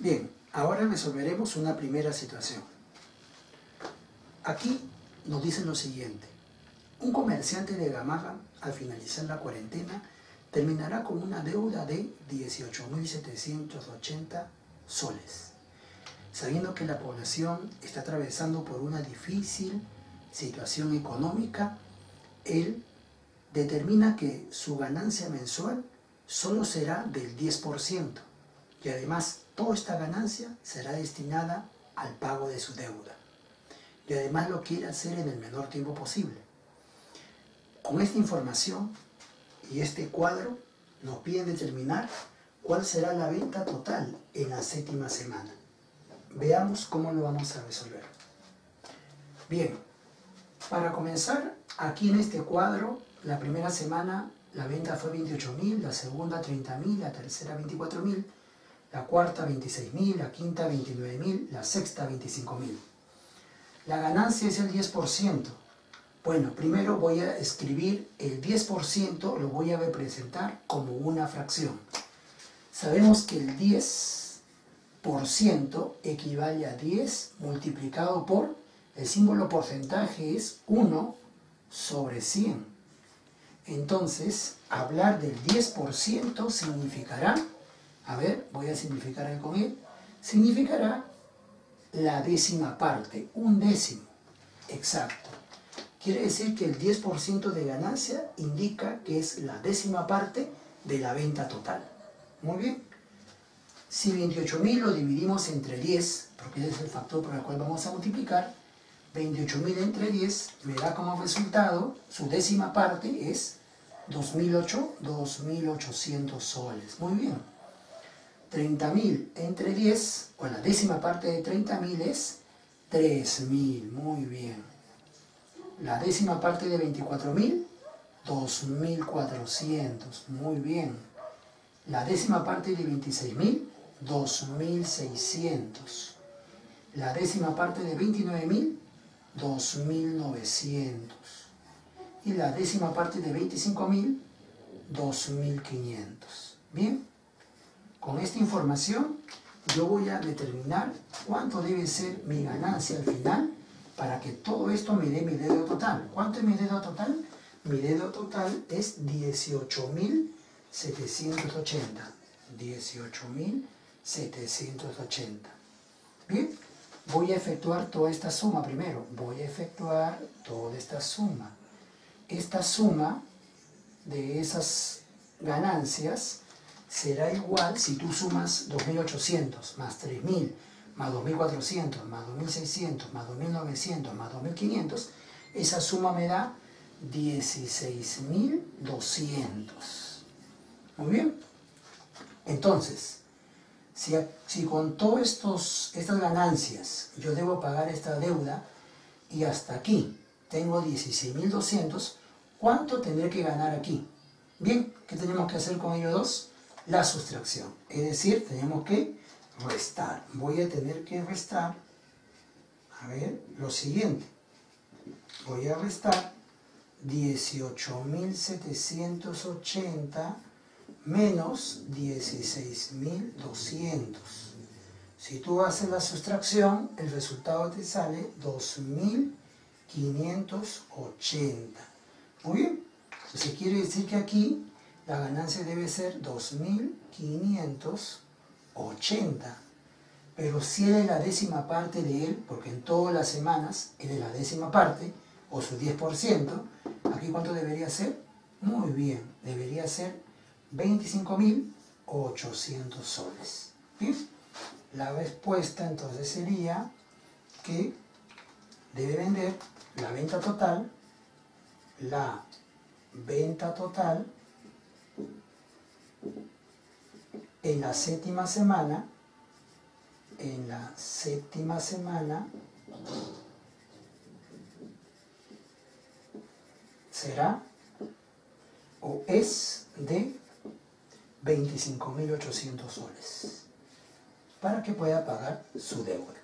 Bien, ahora resolveremos una primera situación. Aquí nos dicen lo siguiente. Un comerciante de Gamarra, al finalizar la cuarentena, terminará con una deuda de 18.780 soles, sabiendo que la población está atravesando por una difícil situación económica, él determina que su ganancia mensual solo será del 10% y además toda esta ganancia será destinada al pago de su deuda. Y además lo quiere hacer en el menor tiempo posible. Con esta información y este cuadro nos piden determinar cuál será la venta total en la séptima semana. Veamos cómo lo vamos a resolver. Bien, para comenzar, aquí en este cuadro, la primera semana la venta fue 28.000, la segunda 30.000, la tercera 24.000, la cuarta 26.000, la quinta 29.000, la sexta 25.000. La ganancia es el 10%. Bueno, primero voy a escribir el 10%, lo voy a representar como una fracción. Sabemos que el 10% equivale a 10 multiplicado por, el símbolo porcentaje es 1 sobre 100. Entonces, hablar del 10% significará, a ver, voy a significar con él, significará la décima parte, un décimo, exacto. Quiere decir que el 10% de ganancia indica que es la décima parte de la venta total. Muy bien. Si 28.000 lo dividimos entre 10, porque ese es el factor por el cual vamos a multiplicar, 28.000 entre 10 me da como resultado, su décima parte es 2.800, 2.800 soles. Muy bien. 30.000 entre 10, o la décima parte de 30.000 es 3.000. Muy bien. La décima parte de 24.000, 2.400. Muy bien. La décima parte de 26.000, 2.600. La décima parte de 29.000, 2.900. Y la décima parte de 25.000, 2.500. Bien. Con esta información yo voy a determinar cuánto debe ser mi ganancia al final para que todo esto me dé mi dedo total. ¿Cuánto es mi dedo total? Mi dedo total es 18.780. 18.780. Bien, voy a efectuar toda esta suma primero. Voy a efectuar toda esta suma. Esta suma de esas ganancias será igual si tú sumas 2.800 más 3.000 más 2.400 más 2.600 más 2.900 más 2.500, esa suma me da 16.200. Muy bien. Entonces, si, si con todas estas ganancias yo debo pagar esta deuda y hasta aquí tengo 16.200, ¿cuánto tendré que ganar aquí? Bien, ¿qué tenemos que hacer con ellos dos? La sustracción. Es decir, tenemos que restar. Voy a tener que restar, a ver, lo siguiente. Voy a restar 18.780 menos 16.200. Si tú haces la sustracción, el resultado te sale 2.580. Muy bien. Entonces quiere decir que aquí la ganancia debe ser 2.580. Pero si él es la décima parte de él, porque en todas las semanas él es la décima parte, o su 10%, aquí cuánto debería ser? Muy bien, debería ser 25.800 soles. ¿Bien? La respuesta entonces sería que debe vender la venta total, la venta total en la séptima semana, en la séptima semana, será o es de 25.800 soles para que pueda pagar su deuda.